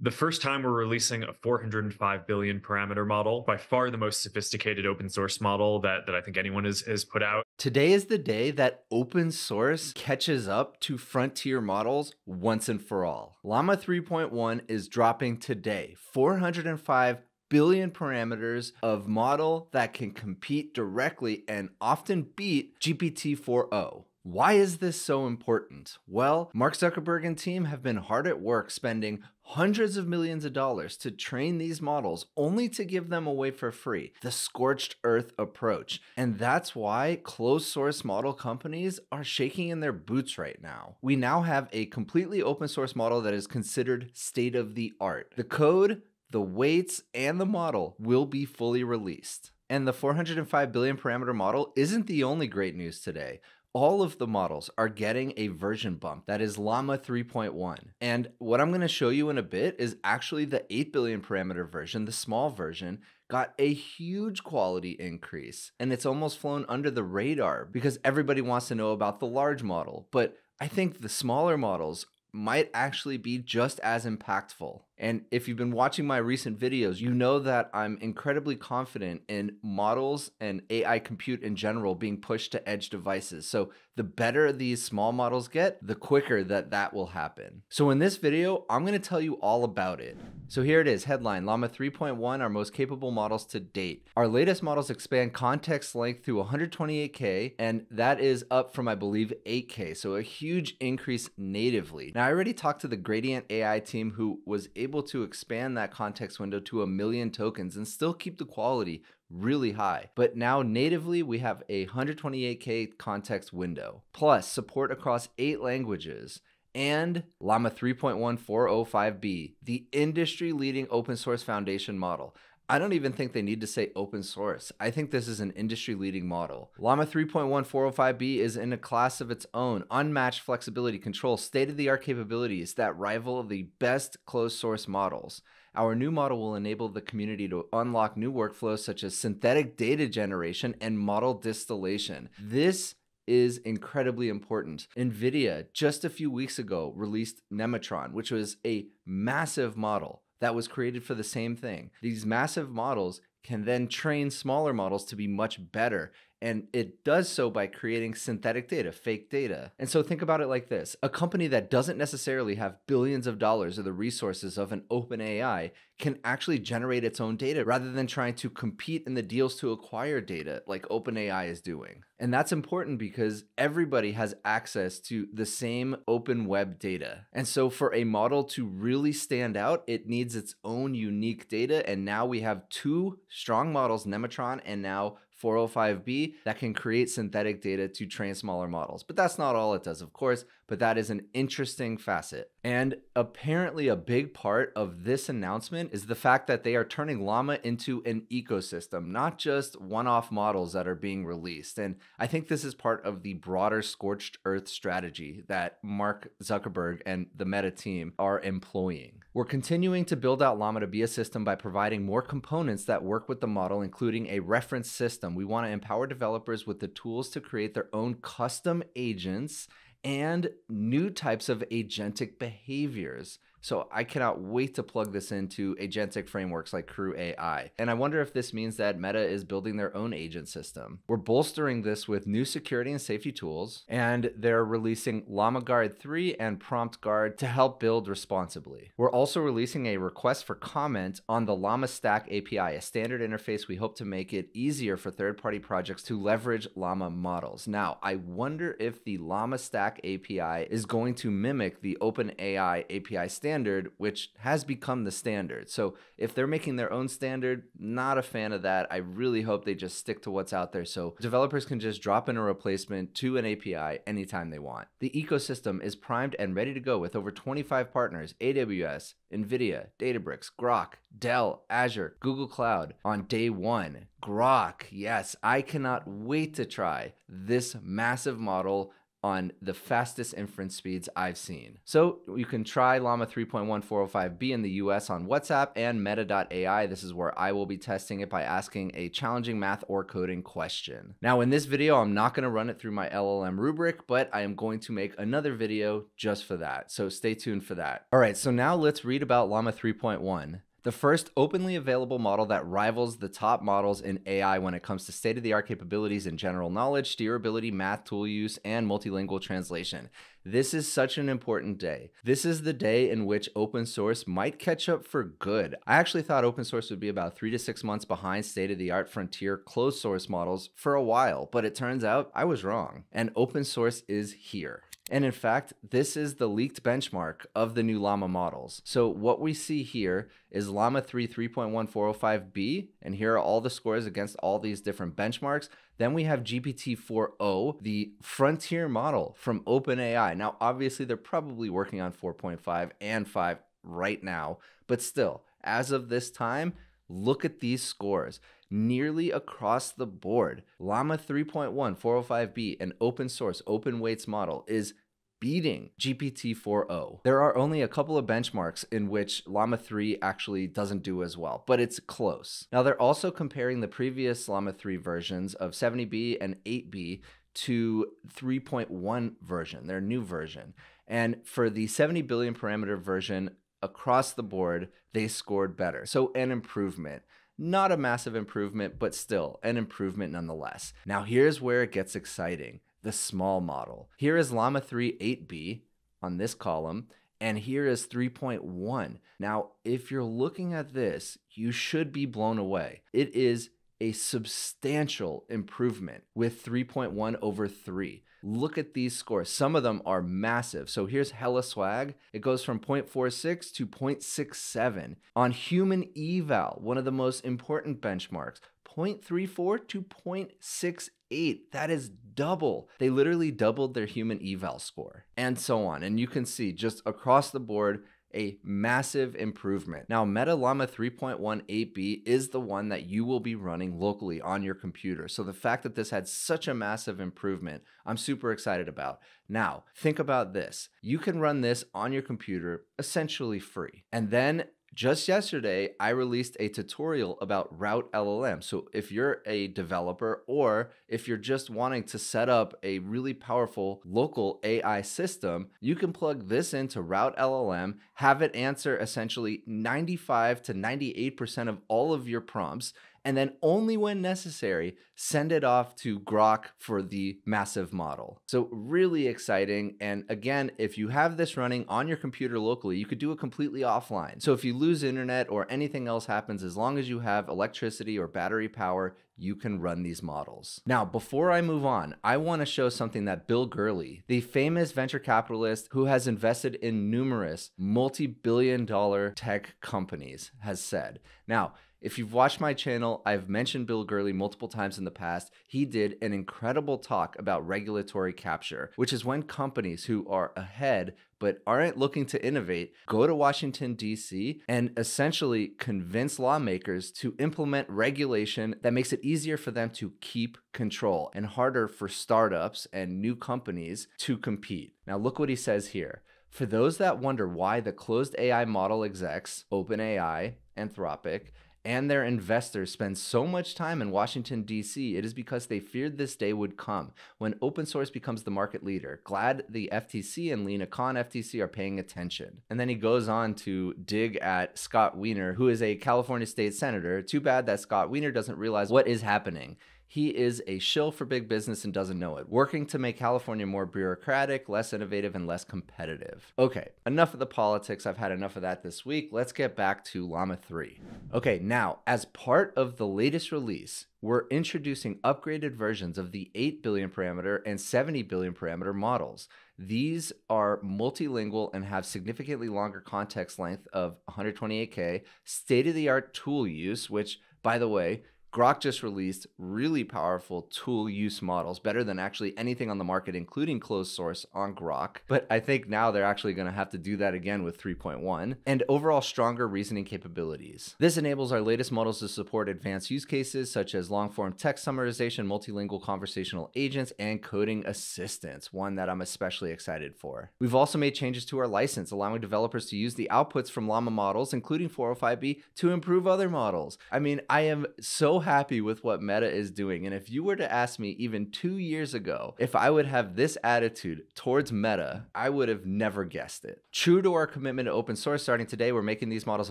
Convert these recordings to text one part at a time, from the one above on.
the first time we're releasing a 405 billion parameter model, by far the most sophisticated open source model that, that I think anyone has, has put out. Today is the day that open source catches up to frontier models once and for all. Llama 3.1 is dropping today. 405 billion parameters of model that can compete directly and often beat GPT 4o. Why is this so important? Well, Mark Zuckerberg and team have been hard at work spending hundreds of millions of dollars to train these models only to give them away for free. The scorched earth approach. And that's why closed source model companies are shaking in their boots right now. We now have a completely open source model that is considered state of the art. The code, the weights, and the model will be fully released. And the 405 billion parameter model isn't the only great news today all of the models are getting a version bump that is Llama 3.1. And what I'm going to show you in a bit is actually the 8 billion parameter version, the small version, got a huge quality increase. And it's almost flown under the radar because everybody wants to know about the large model. But I think the smaller models might actually be just as impactful. And if you've been watching my recent videos, you know that I'm incredibly confident in models and AI compute in general being pushed to edge devices. So the better these small models get, the quicker that that will happen. So in this video, I'm to tell you all about it. So here it is, headline, Llama 3.1, our most capable models to date. Our latest models expand context length to 128K, and that is up from, I believe, 8K. So a huge increase natively. Now I already talked to the Gradient AI team who was able able to expand that context window to a million tokens and still keep the quality really high. But now natively, we have a 128K context window, plus support across eight languages and Llama 3.1 405B, the industry leading open source foundation model. I don't even think they need to say open source. I think this is an industry leading model. Llama 3.1 405B is in a class of its own, unmatched flexibility, control, state of the art capabilities that rival the best closed source models. Our new model will enable the community to unlock new workflows such as synthetic data generation and model distillation. This is incredibly important. NVIDIA just a few weeks ago released Nemotron, which was a massive model that was created for the same thing. These massive models can then train smaller models to be much better and it does so by creating synthetic data, fake data. And so think about it like this a company that doesn't necessarily have billions of dollars or the resources of an open AI can actually generate its own data rather than trying to compete in the deals to acquire data like OpenAI is doing. And that's important because everybody has access to the same open web data. And so for a model to really stand out, it needs its own unique data. And now we have two strong models, Nemotron and now 405B that can create synthetic data to train smaller models. But that's not all it does, of course, but that is an interesting facet. And apparently, a big part of this announcement is the fact that they are turning Llama into an ecosystem, not just one off models that are being released. And I think this is part of the broader scorched earth strategy that Mark Zuckerberg and the Meta team are employing. We're continuing to build out Llama to be a system by providing more components that work with the model, including a reference system. We want to empower developers with the tools to create their own custom agents and new types of agentic behaviors. So I cannot wait to plug this into agentic frameworks like Crew AI. And I wonder if this means that Meta is building their own agent system. We're bolstering this with new security and safety tools, and they're releasing Llama Guard 3 and Prompt Guard to help build responsibly. We're also releasing a request for comment on the Llama Stack API, a standard interface we hope to make it easier for third-party projects to leverage Llama models. Now, I wonder if the Llama Stack API is going to mimic the OpenAI API standard standard, which has become the standard. So if they're making their own standard, not a fan of that. I really hope they just stick to what's out there so developers can just drop in a replacement to an API anytime they want. The ecosystem is primed and ready to go with over 25 partners AWS, NVIDIA, Databricks, Groq, Dell, Azure, Google Cloud on day one. Groq, yes, I cannot wait to try this massive model on the fastest inference speeds I've seen. So you can try Llama 3.1 405B in the US on WhatsApp and Meta.ai. This is where I will be testing it by asking a challenging math or coding question. Now, in this video, I'm not going to run it through my LLM rubric, but I am going to make another video just for that. So stay tuned for that. All right, so now let's read about Llama 3.1 the first openly available model that rivals the top models in AI when it comes to state of the art capabilities in general knowledge, steerability, math tool use, and multilingual translation. This is such an important day. This is the day in which open source might catch up for good. I actually thought open source would be about three to six months behind state of the art frontier closed source models for a while, but it turns out I was wrong. And open source is here. And in fact, this is the leaked benchmark of the new Llama models. So what we see here is Llama 3 3.1405b, and here are all the scores against all these different benchmarks. Then we have GPT-4o, the frontier model from OpenAI. Now, obviously, they're probably working on 4.5 and 5 right now, but still, as of this time, look at these scores nearly across the board. Llama 3.1 405b, an open source, open weights model, is beating GPT-4o. There are only a couple of benchmarks in which Llama 3 actually doesn't do as well, but it's close. Now they're also comparing the previous Llama 3 versions of 70B and 8B to 3.1 version, their new version. And for the 70 billion parameter version across the board, they scored better. So an improvement. Not a massive improvement, but still an improvement nonetheless. Now, here's where it gets exciting the small model. Here is Llama 3 8B on this column, and here is 3.1. Now, if you're looking at this, you should be blown away. It is a substantial improvement with 3.1 over 3. Look at these scores. Some of them are massive. So here's Hella Swag. It goes from 0.46 to 0.67. On human eval, one of the most important benchmarks, 0.34 to 0.68. That is double. They literally doubled their human eval score and so on. And you can see just across the board, a massive improvement. Now, Meta Llama 3.18b is the one that you will be running locally on your computer. So the fact that this had such a massive improvement, I'm super excited about. Now, think about this. You can run this on your computer essentially free. And then just yesterday, I released a tutorial about Route LLM. So, if you're a developer or if you're just wanting to set up a really powerful local AI system, you can plug this into Route LLM, have it answer essentially 95 to 98% of all of your prompts, and then only when necessary, send it off to Groq for the massive model. So, really exciting. And again, if you have this running on your computer locally, you could do it completely offline. So, if you lose internet or anything else happens, as long as you have electricity or battery power, you can run these models. Now, before I move on, I want to show something that Bill Gurley, the famous venture capitalist who has invested in numerous multi billion dollar tech companies, has said. Now, if you've watched my channel, I've mentioned Bill Gurley multiple times in the past. He did an incredible talk about regulatory capture, which is when companies who are ahead but aren't looking to innovate go to Washington, D.C., and essentially convince lawmakers to implement regulation that makes it easier for them to keep control and harder for startups and new companies to compete. Now, look what he says here. For those that wonder why the closed AI model execs, OpenAI, Anthropic, and their investors spend so much time in Washington, D.C., it is because they feared this day would come when open source becomes the market leader. Glad the FTC and Lina Khan FTC are paying attention. And then he goes on to dig at Scott Wiener, who is a California state senator. Too bad that Scott Wiener doesn't realize what is happening. He is a shill for big business and doesn't know it, working to make California more bureaucratic, less innovative, and less competitive. Okay, enough of the politics. I've had enough of that this week. Let's get back to Llama 3. Okay, now, as part of the latest release, we're introducing upgraded versions of the 8 billion parameter and 70 billion parameter models. These are multilingual and have significantly longer context length of 128K, state of the art tool use, which, by the way, Groq just released really powerful tool use models, better than actually anything on the market, including closed source on Groq. But I think now they're actually going to have to do that again with 3.1 and overall stronger reasoning capabilities. This enables our latest models to support advanced use cases such as long form text summarization, multilingual conversational agents, and coding assistance, one that I'm especially excited for. We've also made changes to our license, allowing developers to use the outputs from Llama models, including 405b, to improve other models. I mean, I am so happy with what Meta is doing. And if you were to ask me even two years ago if I would have this attitude towards Meta, I would have never guessed it. True to our commitment to open source, starting today, we're making these models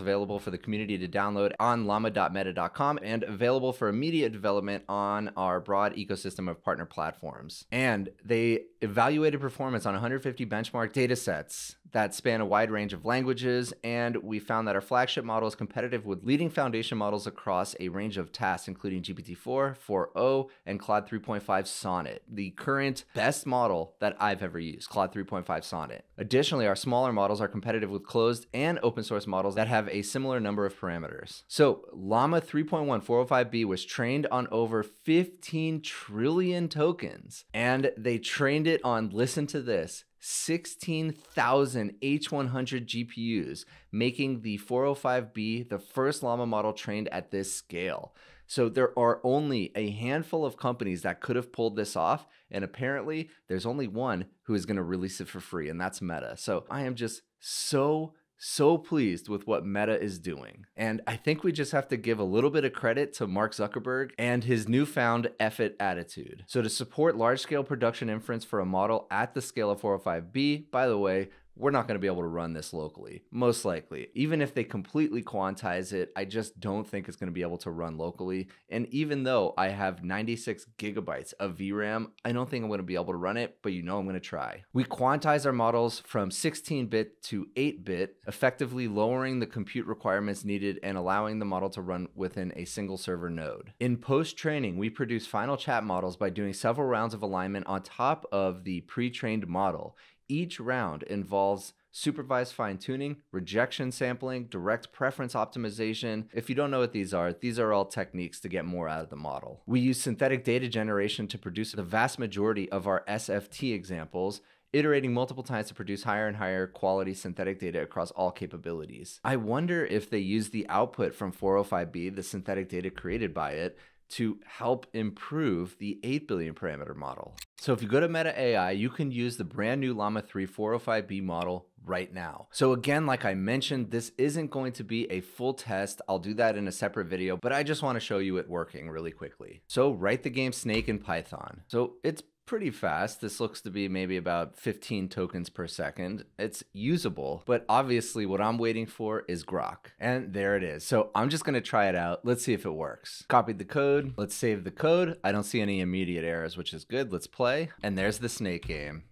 available for the community to download on llama.meta.com and available for immediate development on our broad ecosystem of partner platforms. And they evaluated performance on 150 benchmark data sets that span a wide range of languages, and we found that our flagship model is competitive with leading foundation models across a range of tasks, including GPT-4, 4o, and Claude 3.5 Sonnet, the current best model that I've ever used, Claude 3.5 Sonnet. Additionally, our smaller models are competitive with closed and open source models that have a similar number of parameters. So, Llama 3.1 405b was trained on over 15 trillion tokens, and they trained it on, listen to this, 16,000 H100 GPUs, making the 405B the first Llama model trained at this scale. So there are only a handful of companies that could have pulled this off, and apparently there's only one who is going to release it for free, and that's Meta. So I am just so so pleased with what Meta is doing. And I think we just have to give a little bit of credit to Mark Zuckerberg and his newfound effort attitude. So, to support large scale production inference for a model at the scale of 405B, by the way, we're not going to be able to run this locally, most likely. Even if they completely quantize it, I just don't think it's going to be able to run locally. And even though I have 96 gigabytes of VRAM, I don't think I'm going to be able to run it, but you know I'm going to try. We quantize our models from 16 bit to 8 bit, effectively lowering the compute requirements needed and allowing the model to run within a single server node. In post training, we produce final chat models by doing several rounds of alignment on top of the pre trained model. Each round involves supervised fine tuning, rejection sampling, direct preference optimization. If you don't know what these are, these are all techniques to get more out of the model. We use synthetic data generation to produce the vast majority of our SFT examples, iterating multiple times to produce higher and higher quality synthetic data across all capabilities. I wonder if they use the output from 405B, the synthetic data created by it, to help improve the 8 billion parameter model. So if you go to Meta AI, you can use the brand new Llama 3 405B model right now. So again, like I mentioned, this isn't going to be a full test. I'll do that in a separate video, but I just want to show you it working really quickly. So write the game Snake in Python. So it's pretty fast. This looks to be maybe about 15 tokens per second. It's usable, but obviously what I'm waiting for is Groq. And there it is. So I'm just gonna try it out. Let's see if it works. Copied the code. Let's save the code. I don't see any immediate errors, which is good. Let's play. And there's the snake game.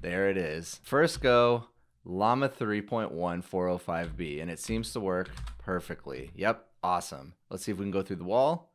There it is. First go, Llama 3.1 405B, and it seems to work perfectly. Yep, awesome. Let's see if we can go through the wall.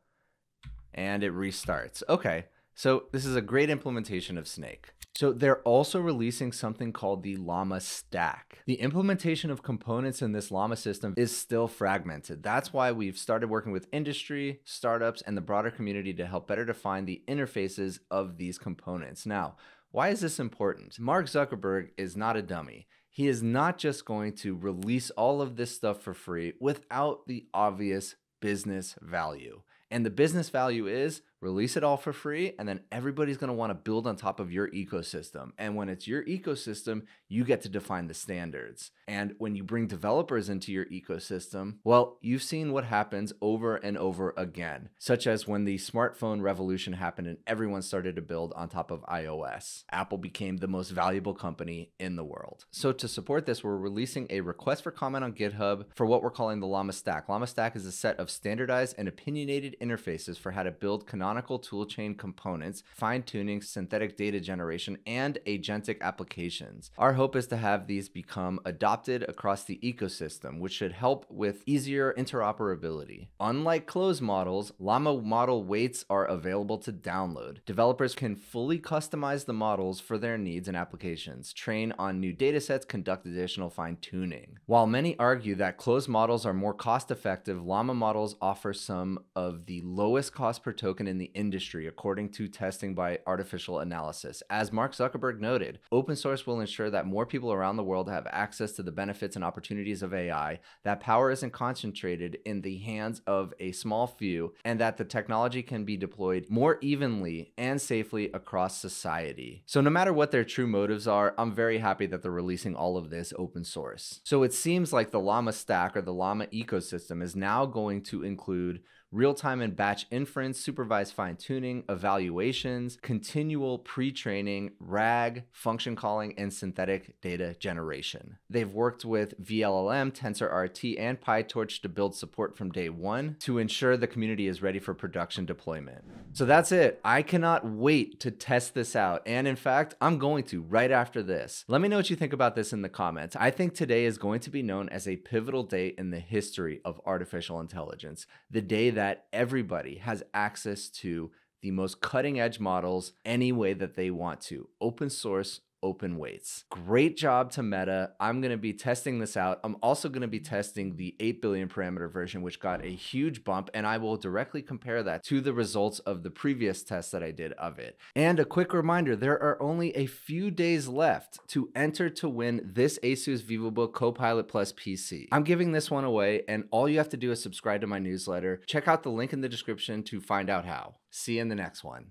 And it restarts. Okay. So this is a great implementation of Snake. So they're also releasing something called the Llama Stack. The implementation of components in this Llama system is still fragmented. That's why we've started working with industry, startups, and the broader community to help better define the interfaces of these components. Now, why is this important? Mark Zuckerberg is not a dummy. He is not just going to release all of this stuff for free without the obvious business value. And the business value is release it all for free, and then everybody's going to want to build on top of your ecosystem. And when it's your ecosystem, you get to define the standards. And when you bring developers into your ecosystem, well, you've seen what happens over and over again, such as when the smartphone revolution happened and everyone started to build on top of iOS. Apple became the most valuable company in the world. So to support this, we're releasing a request for comment on GitHub for what we're calling the Llama Stack. Llama Stack is a set of standardized and opinionated interfaces for how to build canonical canonical toolchain components, fine tuning, synthetic data generation, and agentic applications. Our hope is to have these become adopted across the ecosystem, which should help with easier interoperability. Unlike closed models, Llama model weights are available to download. Developers can fully customize the models for their needs and applications, train on new datasets, conduct additional fine tuning. While many argue that closed models are more cost effective, Llama models offer some of the lowest cost per token in the industry, according to testing by Artificial Analysis. As Mark Zuckerberg noted, open source will ensure that more people around the world have access to the benefits and opportunities of AI, that power isn't concentrated in the hands of a small few, and that the technology can be deployed more evenly and safely across society. So, no matter what their true motives are, I'm very happy that they're releasing all of this open source. So, it seems like the Llama stack or the Llama ecosystem is now going to include real time and batch inference, supervised fine tuning, evaluations, continual pre training, RAG, function calling, and synthetic data generation. They've worked with VLLM, TensorRT, and PyTorch to build support from day one to ensure the community is ready for production deployment. So that's it. I cannot wait to test this out. And in fact, I'm going to right after this. Let me know what you think about this in the comments. I think today is going to be known as a pivotal day in the history of artificial intelligence, the day that everybody has access to the most cutting edge models any way that they want to, open source, open weights. Great job to Meta. I'm going to be testing this out. I'm also going to be testing the 8 billion parameter version, which got a huge bump, and I will directly compare that to the results of the previous test that I did of it. And a quick reminder there are only a few days left to enter to win this Asus VivoBook Copilot Plus PC. I'm giving this one away, and all you have to do is subscribe to my newsletter. Check out the link in the description to find out how. See you in the next one.